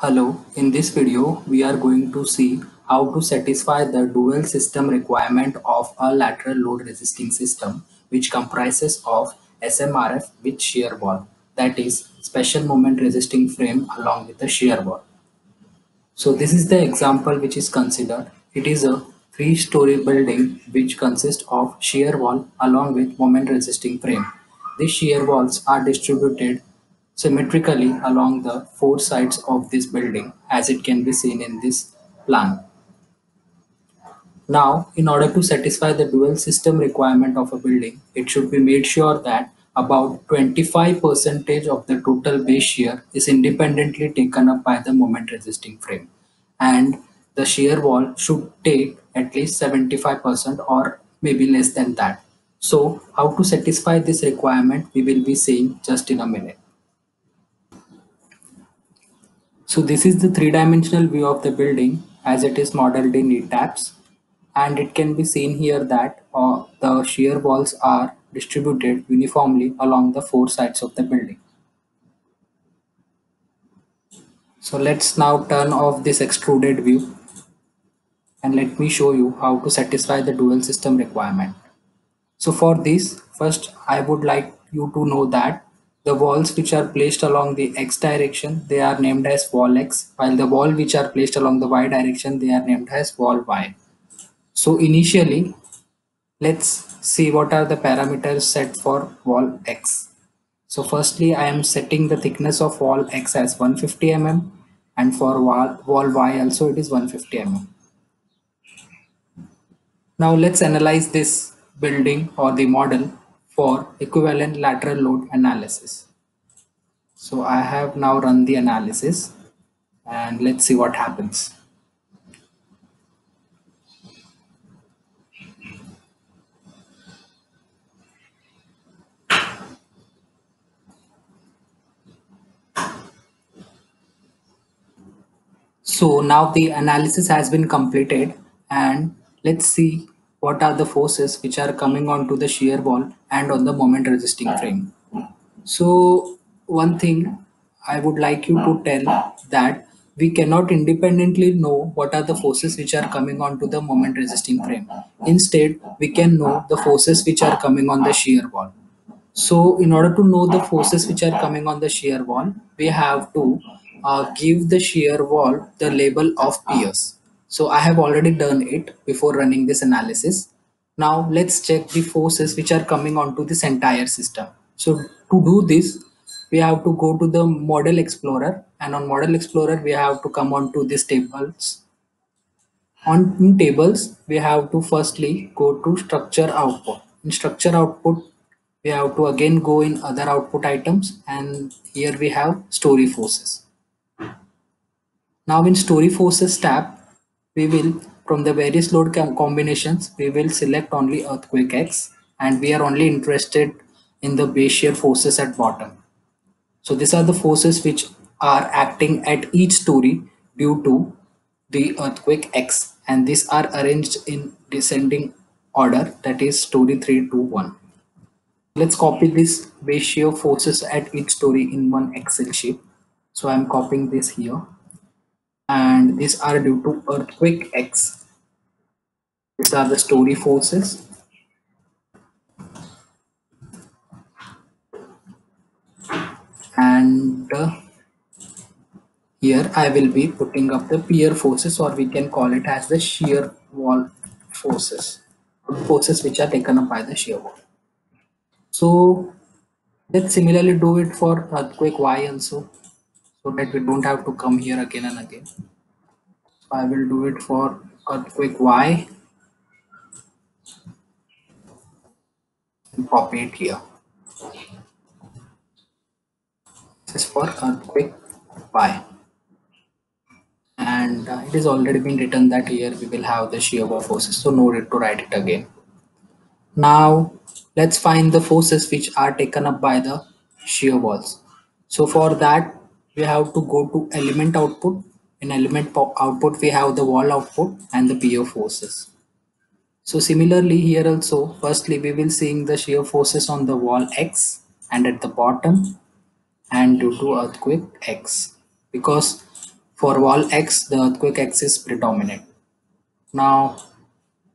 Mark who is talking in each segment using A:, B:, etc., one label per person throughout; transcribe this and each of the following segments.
A: Hello, in this video we are going to see how to satisfy the dual system requirement of a lateral load resisting system which comprises of SMRF with shear wall that is special moment resisting frame along with the shear wall. So this is the example which is considered. It is a three-story building which consists of shear wall along with moment resisting frame. These shear walls are distributed symmetrically along the four sides of this building as it can be seen in this plan. Now, in order to satisfy the dual system requirement of a building, it should be made sure that about 25% of the total base shear is independently taken up by the moment resisting frame and the shear wall should take at least 75% or maybe less than that. So how to satisfy this requirement we will be seeing just in a minute. So this is the three-dimensional view of the building as it is modeled in ETABS and it can be seen here that uh, the shear walls are distributed uniformly along the four sides of the building. So let's now turn off this extruded view and let me show you how to satisfy the dual system requirement. So for this, first I would like you to know that the walls which are placed along the x direction, they are named as wall x, while the wall which are placed along the y direction, they are named as wall y. So initially, let's see what are the parameters set for wall x. So firstly, I am setting the thickness of wall x as 150 mm and for wall, wall y also it is 150 mm. Now let's analyze this building or the model for equivalent lateral load analysis. So I have now run the analysis and let's see what happens. So now the analysis has been completed and let's see what are the forces which are coming onto the shear wall and on the moment resisting frame. So one thing I would like you to tell that we cannot independently know what are the forces which are coming onto the moment resisting frame. Instead, we can know the forces which are coming on the shear wall. So in order to know the forces which are coming on the shear wall, we have to uh, give the shear wall the label of Piers. So I have already done it before running this analysis. Now let's check the forces which are coming onto this entire system. So to do this, we have to go to the model explorer and on model explorer, we have to come on to these tables. On tables, we have to firstly go to structure output. In structure output, we have to again go in other output items and here we have story forces. Now in story forces tab, we will from the various load combinations we will select only earthquake x and we are only interested in the base shear forces at bottom. So these are the forces which are acting at each story due to the earthquake x and these are arranged in descending order that is story 3 to 1 let's copy this base shear forces at each story in one excel sheet. So i'm copying this here and these are due to earthquake X. These are the story forces. And uh, here I will be putting up the pier forces or we can call it as the shear wall forces. Forces which are taken up by the shear wall. So let's similarly do it for earthquake Y also so that we don't have to come here again and again. So i will do it for earthquake y. And copy it here. This is for earthquake y. And uh, it is already been written that here we will have the shear forces so no need to write it again. Now let's find the forces which are taken up by the shear walls so for that we have to go to element output. In element output, we have the wall output and the pier forces. So similarly here also, firstly we will seeing the shear forces on the wall X and at the bottom and due to earthquake X. Because for wall X, the earthquake X is predominant. Now,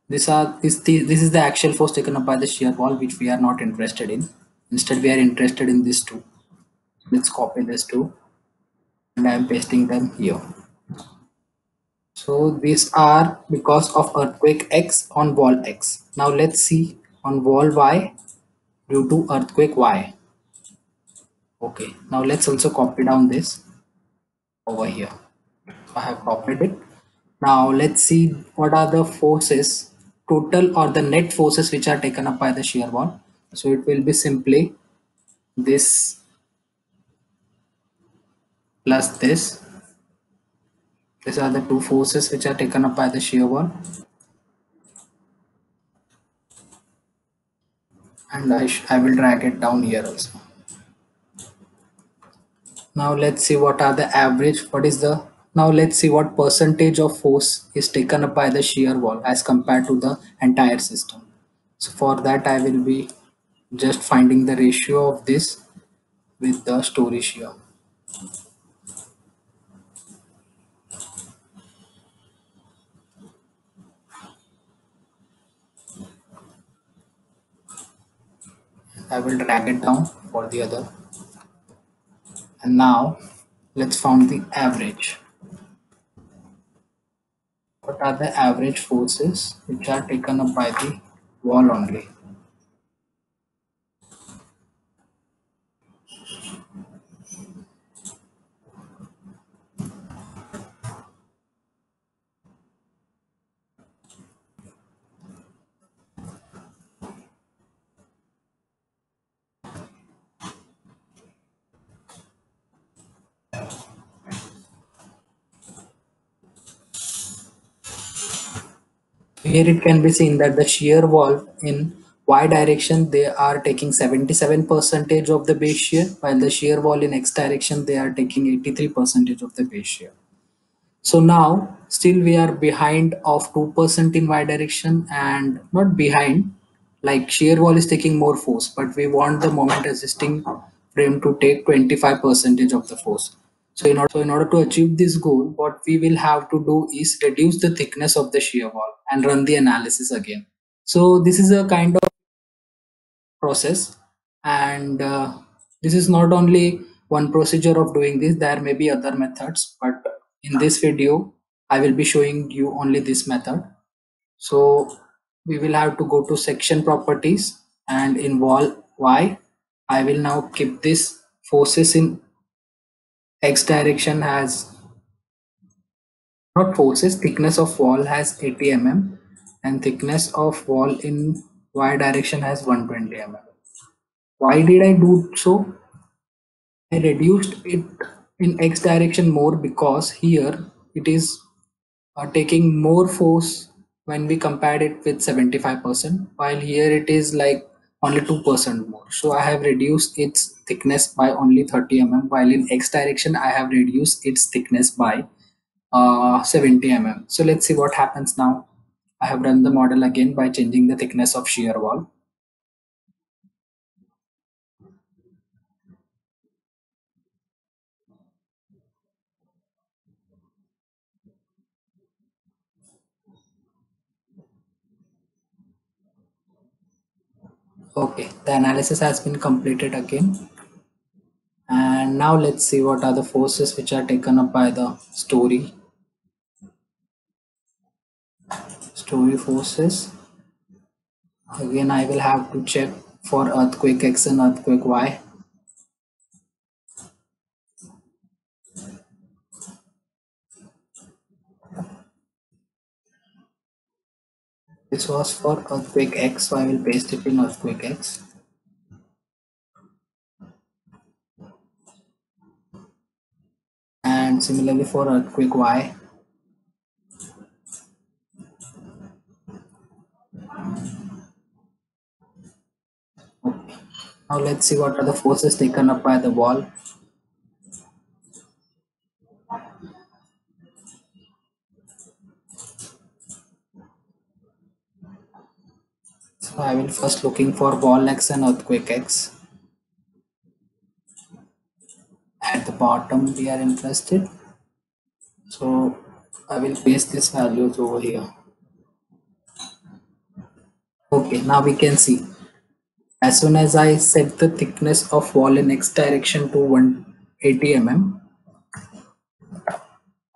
A: this are this this is the actual force taken up by the shear wall, which we are not interested in. Instead, we are interested in this two. Let's copy this two, and I am pasting them here. So these are because of earthquake X on wall X. Now let's see on wall Y due to earthquake Y. Okay, now let's also copy down this over here. I have copied it. Now let's see what are the forces total or the net forces which are taken up by the shear wall. So it will be simply this plus this. These are the two forces which are taken up by the shear wall. And I, I will drag it down here also. Now let's see what are the average, what is the now let's see what percentage of force is taken up by the shear wall as compared to the entire system. So for that I will be just finding the ratio of this with the story shear. I will drag it down for the other. And now let's find the average what are the average forces which are taken up by the wall only Here it can be seen that the shear wall in y direction they are taking 77 percentage of the base shear while the shear wall in x direction they are taking 83 percentage of the base shear. So now still we are behind of 2% in y direction and not behind like shear wall is taking more force but we want the moment resisting frame to take 25 percentage of the force. So in, order, so in order to achieve this goal, what we will have to do is reduce the thickness of the shear wall and run the analysis again. So this is a kind of process and uh, this is not only one procedure of doing this, there may be other methods, but in this video, I will be showing you only this method. So we will have to go to section properties and in wall Y, I will now keep this forces in x direction has not forces thickness of wall has 80 mm and thickness of wall in y direction has 120 mm why did i do so? I reduced it in x direction more because here it is uh, taking more force when we compared it with 75 percent while here it is like only 2% more. So I have reduced its thickness by only 30 mm while in X direction I have reduced its thickness by uh, 70 mm. So let's see what happens now. I have run the model again by changing the thickness of shear wall. Okay, the analysis has been completed again. And now let's see what are the forces which are taken up by the story. Story forces. Again, I will have to check for earthquake X and earthquake Y. This was for earthquake X, so I will paste it in earthquake X. And similarly for earthquake Y. Now let's see what are the forces taken up by the wall. So I will first looking for wall X and earthquake X. At the bottom we are interested. So I will paste these values over here. Okay, now we can see as soon as I set the thickness of wall in x direction to 180 mm,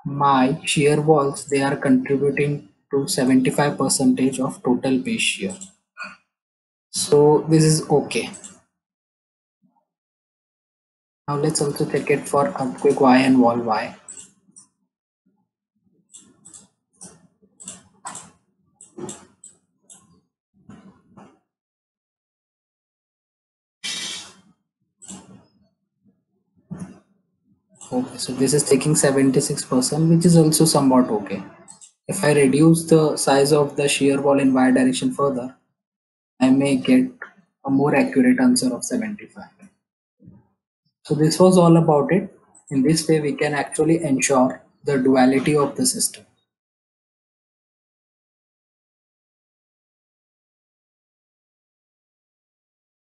A: my shear walls they are contributing to 75 percentage of total base shear. So this is okay. Now let's also check it for earthquake Y and wall Y. Okay, so this is taking 76%, which is also somewhat okay. If I reduce the size of the shear wall in y direction further, I may get a more accurate answer of 75. So this was all about it. In this way, we can actually ensure the duality of the system.